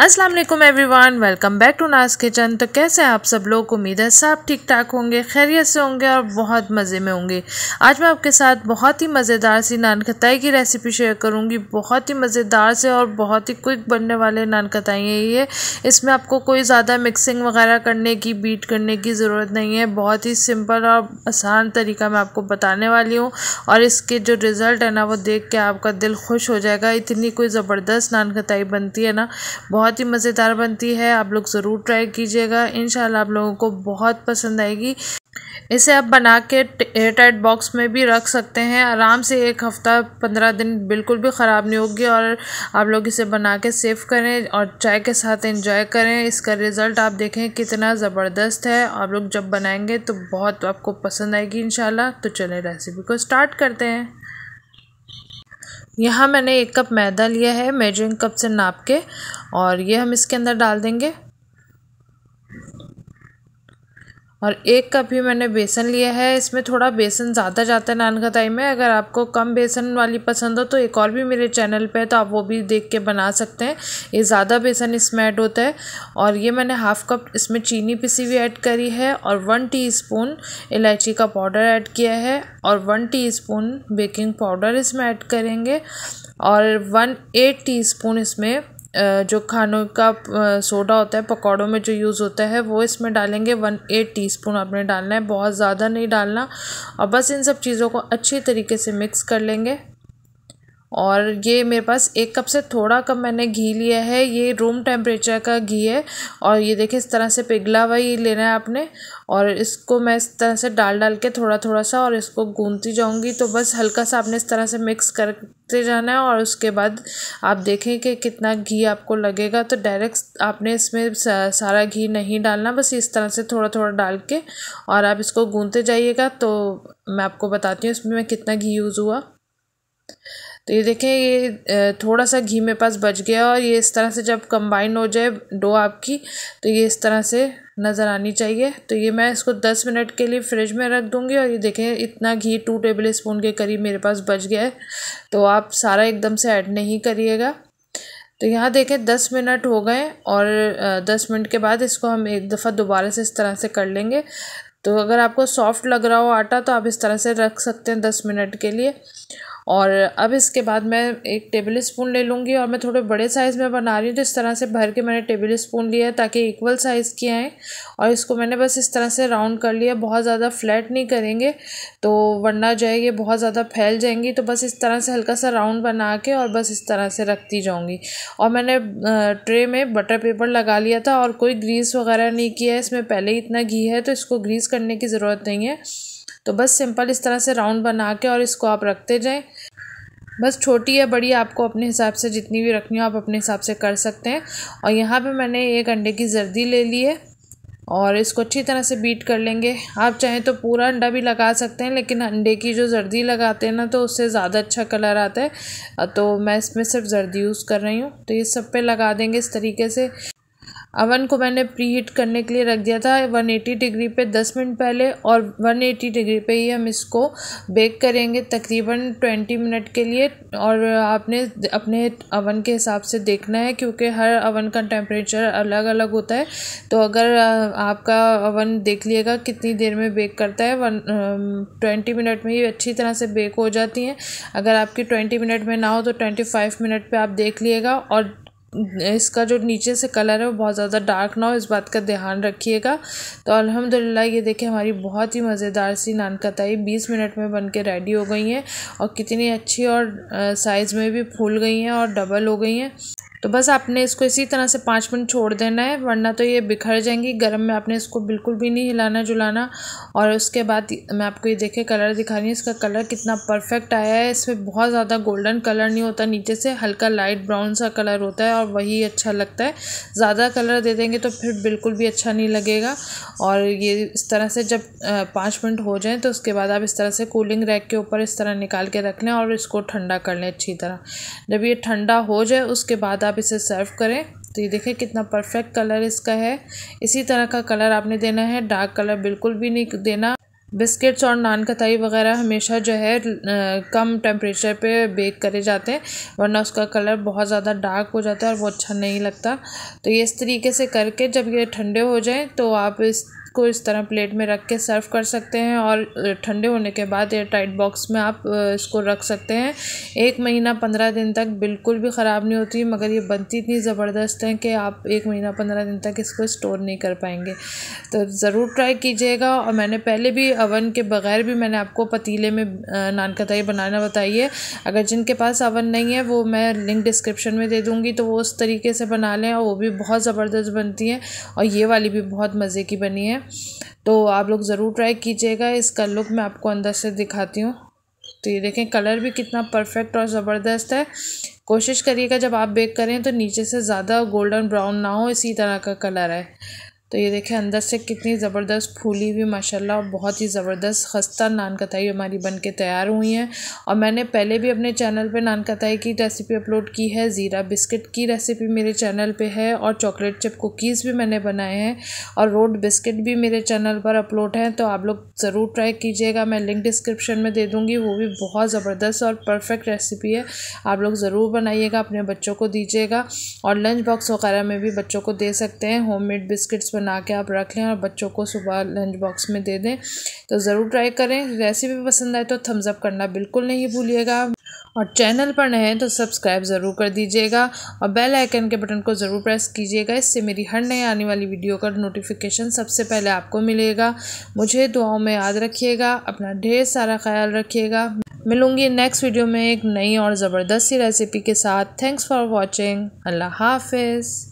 अस्सलाम वालेकुम everyone, welcome back to Naaz kitchen. तो कैसे आप सब लोग? उम्मीद है सब ठीक ठाक होंगे, खैरियत से होंगे और बहुत मज़े में होंगे। आज मैं आपके साथ बहुत ही मज़ेदार सी नान खताई की रेसिपी शेयर करूँगी। बहुत ही मज़ेदार से और बहुत ही क्विक बनने वाले नान खताई है ये। इसमें आपको कोई ज़्यादा मिक्सिंग वगैरह करने की बीट करने की ज़रूरत नहीं है। बहुत ही सिंपल और आसान तरीका मैं आपको बताने वाली हूँ और इसके जो रिज़ल्ट है ना, वो देख के आपका दिल खुश हो जाएगा। इतनी कोई ज़बरदस्त नान खताई बनती है ना, बहुत बहुत ही मज़ेदार बनती है। आप लोग ज़रूर ट्राई कीजिएगा। इन आप लोगों को बहुत पसंद आएगी। इसे आप बना के एयर टाइट बॉक्स में भी रख सकते हैं। आराम से एक हफ़्ता, पंद्रह दिन बिल्कुल भी ख़राब नहीं होगी और आप लोग इसे बना के सेव करें और चाय के साथ एंजॉय करें। इसका रिज़ल्ट आप देखें कितना ज़बरदस्त है। आप लोग जब बनाएँगे तो बहुत आपको पसंद आएगी इन तो चलें रेसिपी को स्टार्ट करते हैं। यहाँ मैंने एक कप मैदा लिया है, मेजरिंग कप से नाप के, और ये हम इसके अंदर डाल देंगे। और एक कप ही मैंने बेसन लिया है। इसमें थोड़ा बेसन ज़्यादा जाता है नान खताई में। अगर आपको कम बेसन वाली पसंद हो तो एक और भी मेरे चैनल पे है तो आप वो भी देख के बना सकते हैं। ये ज़्यादा बेसन इसमें ऐड होता है। और ये मैंने हाफ़ कप इसमें चीनी पिसी हुई ऐड करी है और वन टीस्पून इलायची का पाउडर ऐड किया है और वन टीस्पून बेकिंग पाउडर इसमें ऐड करेंगे। और वन एट टीस्पून इसमें जो खानों का सोडा होता है, पकौड़ों में जो यूज़ होता है, वो इसमें डालेंगे वन एट टीस्पून आपने डालना है, बहुत ज़्यादा नहीं डालना। और बस इन सब चीज़ों को अच्छी तरीके से मिक्स कर लेंगे। और ये मेरे पास एक कप से थोड़ा कम मैंने घी लिया है, ये रूम टेम्परेचर का घी है और ये देखिए इस तरह से पिघला हुआ ही लेना है आपने और इसको मैं इस तरह से डाल डाल के थोड़ा थोड़ा सा और इसको गूंदती जाऊँगी तो बस हल्का सा आपने इस तरह से मिक्स करते जाना है और उसके बाद आप देखें कि कितना घी आपको लगेगा तो डायरेक्ट आपने इसमें सारा घी नहीं डालना, बस इस तरह से थोड़ा थोड़ा डाल के और आप इसको गूंदते जाइएगा तो मैं आपको बताती हूँ इसमें मैं कितना घी यूज़ हुआ। तो ये देखें, ये थोड़ा सा घी मेरे पास बच गया और ये इस तरह से जब कंबाइन हो जाए डो आपकी तो ये इस तरह से नज़र आनी चाहिए। तो ये मैं इसको दस मिनट के लिए फ्रिज में रख दूँगी और ये देखें, इतना घी टू टेबल स्पून के करीब मेरे पास बच गया है। तो आप सारा एकदम से ऐड नहीं करिएगा। तो यहाँ देखें, दस मिनट हो गए और दस मिनट के बाद इसको हम एक दफ़ा दोबारा से इस तरह से कर लेंगे। तो अगर आपको सॉफ्ट लग रहा हो आटा तो आप इस तरह से रख सकते हैं दस मिनट के लिए। और अब इसके बाद मैं एक टेबल स्पून ले लूँगी और मैं थोड़े बड़े साइज़ में बना रही हूँ तो इस तरह से भर के मैंने टेबल स्पून लिया है, ताकि इक्वल साइज़ के आएँ और इसको मैंने बस इस तरह से राउंड कर लिया, बहुत ज़्यादा फ्लैट नहीं करेंगे तो वरना जो है ये बहुत ज़्यादा फैल जाएँगी। तो बस इस तरह से हल्का सा राउंड बना के और बस इस तरह से रखती जाऊँगी। और मैंने ट्रे में बटर पेपर लगा लिया था और कोई ग्रीस वगैरह नहीं किया है, इसमें पहले ही इतना घी है तो इसको ग्रीस करने की ज़रूरत नहीं है। तो बस सिंपल इस तरह से राउंड बना के और इसको आप रखते जाएँ। बस छोटी या बड़ी आपको अपने हिसाब से जितनी भी रखनी हो आप अपने हिसाब से कर सकते हैं। और यहाँ पे मैंने एक अंडे की जर्दी ले ली है और इसको अच्छी तरह से बीट कर लेंगे। आप चाहें तो पूरा अंडा भी लगा सकते हैं, लेकिन अंडे की जो जर्दी लगाते हैं ना तो उससे ज़्यादा अच्छा कलर आता है। तो मैं इसमें सिर्फ़ जर्दी यूज़ कर रही हूँ। तो ये सब पे लगा देंगे इस तरीके से। अवन को मैंने प्री हीट करने के लिए रख दिया था 180 डिग्री पे 10 मिनट पहले और 180 डिग्री पे ही हम इसको बेक करेंगे तकरीबन 20 मिनट के लिए। और आपने अपने अवन के हिसाब से देखना है क्योंकि हर अवन का टेम्परेचर अलग अलग होता है। तो अगर आपका अवन देख लिएगा कितनी देर में बेक करता है, वन ट्वेंटी मिनट में ही अच्छी तरह से बेक हो जाती हैं। अगर आपकी ट्वेंटी मिनट में ना हो तो ट्वेंटी फाइव मिनट पर आप देख लिएगा और इसका जो नीचे से कलर है वो बहुत ज़्यादा डार्क ना हो, इस बात का ध्यान रखिएगा। तो अल्हम्दुलिल्लाह, ये देखिए हमारी बहुत ही मज़ेदार सी नान कताई बीस मिनट में बन के रेडी हो गई हैं और कितनी अच्छी और साइज़ में भी फूल गई हैं और डबल हो गई हैं। तो बस आपने इसको इसी तरह से पाँच मिनट छोड़ देना है, वरना तो ये बिखर जाएँगी। गर्म में आपने इसको बिल्कुल भी नहीं हिलाना जुलाना। और उसके बाद मैं आपको ये देखे कलर दिखा रही हूँ, इसका कलर कितना परफेक्ट आया है। इसमें बहुत ज़्यादा गोल्डन कलर नहीं होता, नीचे से हल्का लाइट ब्राउन सा कलर होता है और वही अच्छा लगता है। ज़्यादा कलर दे देंगे तो फिर बिल्कुल भी अच्छा नहीं लगेगा। और ये इस तरह से जब पाँच मिनट हो जाए तो उसके बाद आप इस तरह से कूलिंग रैक के ऊपर इस तरह निकाल के रख लें और इसको ठंडा कर लें अच्छी तरह। जब ये ठंडा हो जाए, उसके बाद आप इसे सर्व करें। तो ये देखें कितना परफेक्ट कलर इसका है। इसी तरह का कलर आपने देना है। डार्क कलर बिल्कुल भी नहीं देना। बिस्किट्स और नान कताई वगैरह हमेशा जो है कम टेम्परेचर पे बेक करे जाते हैं। वरना उसका कलर बहुत ज़्यादा डार्क हो जाता है और वो अच्छा नहीं लगता। तो ये इस तरीके से करके जब ये ठंडे हो जाएँ तो आप इस को इस तरह प्लेट में रख के सर्व कर सकते हैं और ठंडे होने के बाद एयर टाइट बॉक्स में आप इसको रख सकते हैं। एक महीना पंद्रह दिन तक बिल्कुल भी ख़राब नहीं होती, मगर ये बनती इतनी ज़बरदस्त है कि आप एक महीना पंद्रह दिन तक इसको स्टोर नहीं कर पाएँगे। तो ज़रूर ट्राई कीजिएगा और मैंने पहले भी अवन के बग़ैर भी मैंने आपको पतीले में नान कताई बनाना बताई है। अगर जिनके पास अवन नहीं है, वो मैं लिंक डिस्क्रिप्शन में दे दूँगी तो वो उस तरीके से बना लें और वो भी बहुत ज़बरदस्त बनती हैं और ये वाली भी बहुत मज़े की बनी है। तो आप लोग ज़रूर ट्राई कीजिएगा। इसका लुक मैं आपको अंदर से दिखाती हूँ। तो ये देखें कलर भी कितना परफेक्ट और ज़बरदस्त है। कोशिश करिएगा जब आप बेक करें तो नीचे से ज़्यादा गोल्डन ब्राउन ना हो, इसी तरह का कलर है। तो ये देखें, अंदर से कितनी ज़बरदस्त फूली हुई, माशाल्लाह बहुत ही ज़बरदस्त खस्ता नान कताई हमारी बन के तैयार हुई हैं। और मैंने पहले भी अपने चैनल पे नान कताई की रेसिपी अपलोड की है, ज़ीरा बिस्किट की रेसिपी मेरे चैनल पे है, और चॉकलेट चिप कुकीज़ भी मैंने बनाए हैं, और रोड बिस्किट भी मेरे चैनल पर अपलोड हैं तो आप लोग ज़रूर ट्राई कीजिएगा, मैं लिंक डिस्क्रिप्शन में दे दूँगी, वो भी बहुत ज़बरदस्त और परफेक्ट रेसिपी है, आप लोग ज़रूर बनाइएगा, अपने बच्चों को दीजिएगा, और लंच बॉक्स वगैरह में भी बच्चों को दे सकते हैं होम बिस्किट्स बना के आप रख लें और बच्चों को सुबह लंच बॉक्स में दे दें तो ज़रूर ट्राई करें। रेसिपी पसंद आए तो थम्स अप करना बिल्कुल नहीं भूलिएगा। और चैनल पर नए हैं तो सब्सक्राइब ज़रूर कर दीजिएगा और बेल आइकन के बटन को ज़रूर प्रेस कीजिएगा। इससे मेरी हर नए आने वाली वीडियो का नोटिफिकेशन सबसे पहले आपको मिलेगा। मुझे दुआओं में याद रखिएगा, अपना ढेर सारा ख्याल रखिएगा। मिलूँगी नेक्स्ट वीडियो में एक नई और ज़बरदस्त रेसिपी के साथ। थैंक्स फॉर वॉचिंग अल्लाह हाफिज़।